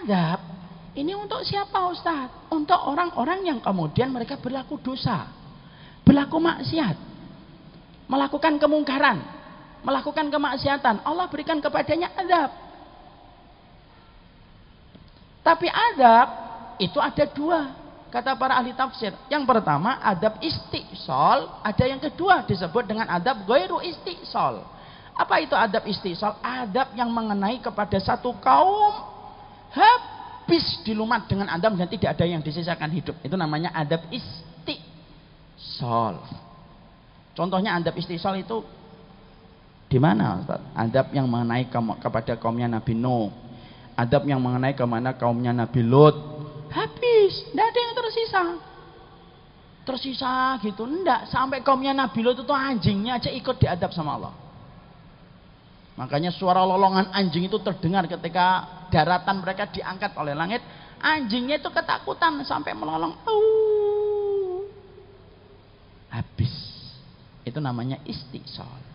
adab ini untuk siapa Ustadz? Untuk orang-orang yang kemudian mereka berlaku dosa, berlaku maksiat, melakukan kemungkaran, melakukan kemaksiatan. Allah berikan kepadanya adab. Tapi adab itu ada dua, kata para ahli tafsir. Yang pertama adab istisol, ada yang kedua disebut dengan adab goiru istisol. Apa itu adab istisol? Adab yang mengenai kepada satu kaum habis dilumat dengan adab dan tidak ada yang disisakan hidup. Itu namanya adab istisol. Contohnya adab istisol itu di mana Ustaz? Adab yang mengenai kepada kaumnya Nabi Nuh. Adab yang mengenai ke mana kaumnya Nabi Lut. Habis, tidak ada yang tersisa. Tersisa gitu, enggak. Sampai kaumnya Nabi Lut itu anjingnya aja ikut diadab sama Allah. Makanya suara lolongan anjing itu terdengar ketika daratan mereka diangkat oleh langit. Anjingnya itu ketakutan sampai melolong. Uh. Habis. Itu namanya istisol.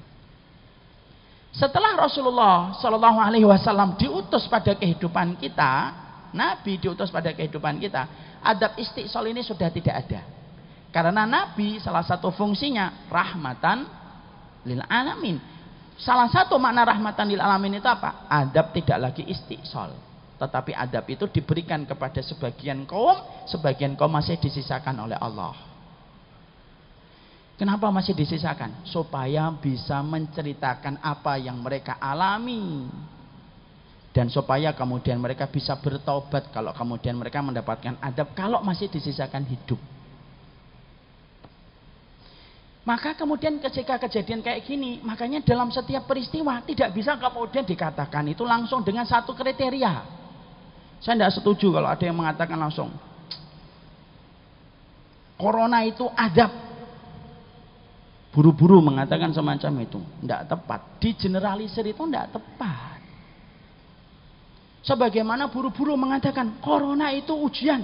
Setelah Rasulullah Shallallahu Alaihi Wasallam diutus pada kehidupan kita, Nabi diutus pada kehidupan kita, adab istisol ini sudah tidak ada. Karena Nabi salah satu fungsinya rahmatan lil alamin Salah satu makna rahmatan lil alamin itu apa? Adab tidak lagi istisol. Tetapi adab itu diberikan kepada sebagian kaum, sebagian kaum masih disisakan oleh Allah. Kenapa masih disisakan? Supaya bisa menceritakan apa yang mereka alami. Dan supaya kemudian mereka bisa bertobat kalau kemudian mereka mendapatkan adab kalau masih disisakan hidup. Maka kemudian ketika kejadian kayak gini, makanya dalam setiap peristiwa tidak bisa kemudian dikatakan itu langsung dengan satu kriteria. Saya tidak setuju kalau ada yang mengatakan langsung, Corona itu adab. Buru-buru mengatakan semacam itu. Tidak tepat. Di generalisir itu tidak tepat. Sebagaimana buru-buru mengatakan Corona itu ujian.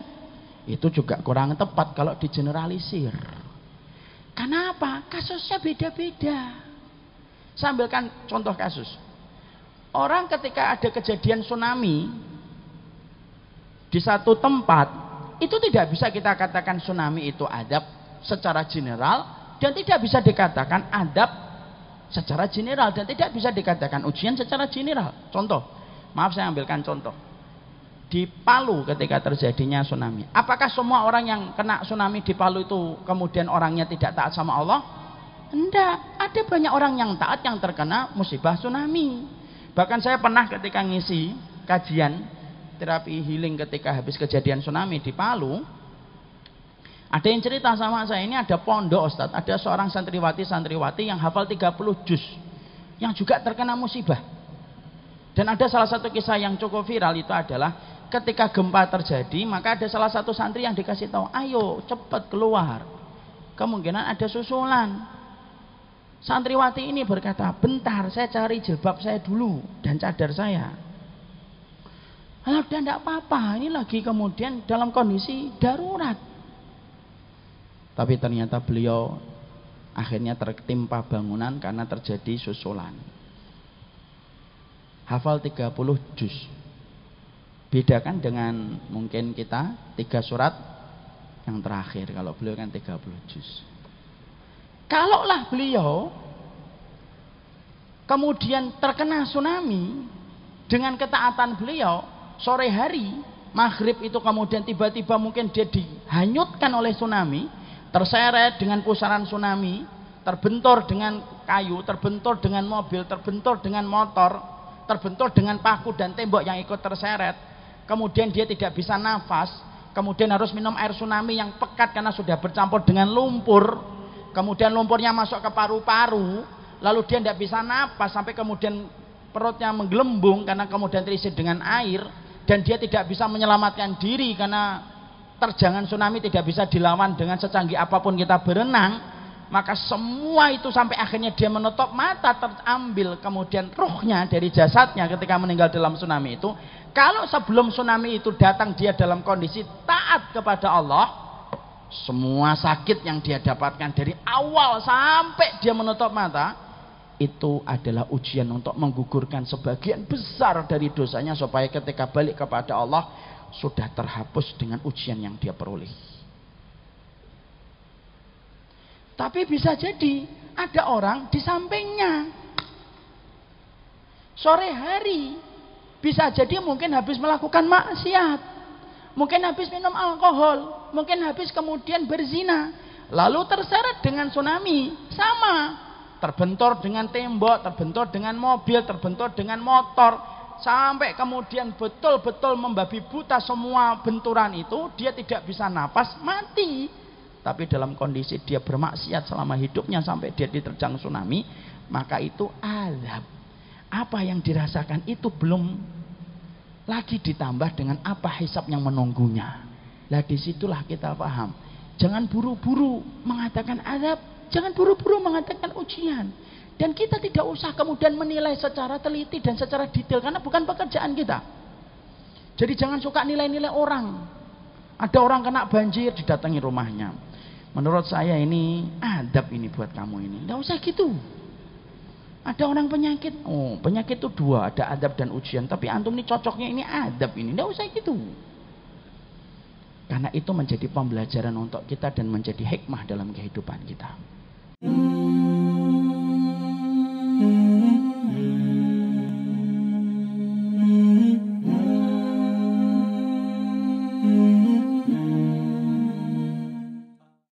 Itu juga kurang tepat kalau di generalisir. Karena apa? Kasusnya beda-beda. Sambilkan contoh kasus. Orang ketika ada kejadian tsunami di satu tempat, itu tidak bisa kita katakan tsunami itu adab secara general dan tidak bisa dikatakan adab secara general dan tidak bisa dikatakan ujian secara general. Contoh, maaf saya ambilkan contoh di Palu ketika terjadinya tsunami. Apakah semua orang yang kena tsunami di Palu itu kemudian orangnya tidak taat sama Allah? Tidak. Ada banyak orang yang taat yang terkena musibah tsunami. Bahkan saya pernah ketika ngisi kajian terapi healing ketika habis kejadian tsunami di Palu, ada yang cerita sama saya, ini ada pondok Ustadz, ada seorang santriwati-santriwati yang hafal 30 juz, yang juga terkena musibah. Dan ada salah satu kisah yang cukup viral itu adalah ketika gempa terjadi maka ada salah satu santri yang dikasih tahu ayo cepat keluar. Kemungkinan ada susulan. Santriwati ini berkata bentar saya cari jilbab saya dulu dan cadar saya. Udah tidak apa-apa ini lagi kemudian dalam kondisi darurat. Tapi ternyata beliau akhirnya tertimpa bangunan karena terjadi susulan. Hafal 30 juz Bedakan dengan mungkin kita tiga surat yang terakhir. Kalau beliau kan 30 juz. Kalaulah beliau kemudian terkena tsunami dengan ketaatan beliau sore hari maghrib itu kemudian tiba-tiba mungkin dia dihanyutkan oleh tsunami terseret dengan pusaran tsunami terbentur dengan kayu terbentur dengan mobil terbentur dengan motor terbentur dengan paku dan tembok yang ikut terseret kemudian dia tidak bisa nafas, kemudian harus minum air tsunami yang pekat karena sudah bercampur dengan lumpur, kemudian lumpurnya masuk ke paru-paru, lalu dia tidak bisa nafas sampai kemudian perutnya menggelembung karena kemudian terisi dengan air. Dan dia tidak bisa menyelamatkan diri karena terjangan tsunami tidak bisa dilawan dengan secanggih apa pun kita berenang maka semua itu sampai akhirnya dia menutup mata terambil kemudian ruhnya dari jasadnya ketika meninggal dalam tsunami itu kalau sebelum tsunami itu datang dia dalam kondisi taat kepada Allah semua sakit yang dia dapatkan dari awal sampai dia menutup mata itu adalah ujian untuk menggugurkan sebagian besar dari dosanya supaya ketika balik kepada Allah sudah terhapus dengan ujian yang dia peroleh. Tapi bisa jadi ada orang di sampingnya. Sore hari bisa jadi mungkin habis melakukan maksiat. Mungkin habis minum alkohol, mungkin habis kemudian berzina, lalu terseret dengan tsunami, sama terbentur dengan tembok, terbentur dengan mobil, terbentur dengan motor, sampai kemudian betul-betul membabi buta semua benturan itu, dia tidak bisa napas, mati. Tapi dalam kondisi dia bermaksiat selama hidupnya sampai dia diterjang tsunami, maka itu azab. Apa yang dirasakan itu belum lagi ditambah dengan apa hisap yang menunggunya. Lah di situlah kita paham. Jangan buru-buru mengatakan azab Jangan buru-buru mengatakan ujian. Dan kita tidak usah kemudian menilai secara teliti dan secara detail karena bukan pekerjaan kita. Jadi jangan suka nilai-nilai orang. Ada orang kena banjir didatangi rumahnya. Menurut saya ini adab ini buat kamu ini. Tidak usah gitu. Ada orang penyakit, oh penyakit itu dua, ada adab dan ujian. Tapi antum ini cocoknya ini adab ini, tidak usah gitu. Karena itu menjadi pembelajaran untuk kita dan menjadi hikmah dalam kehidupan kita. Mm-hmm.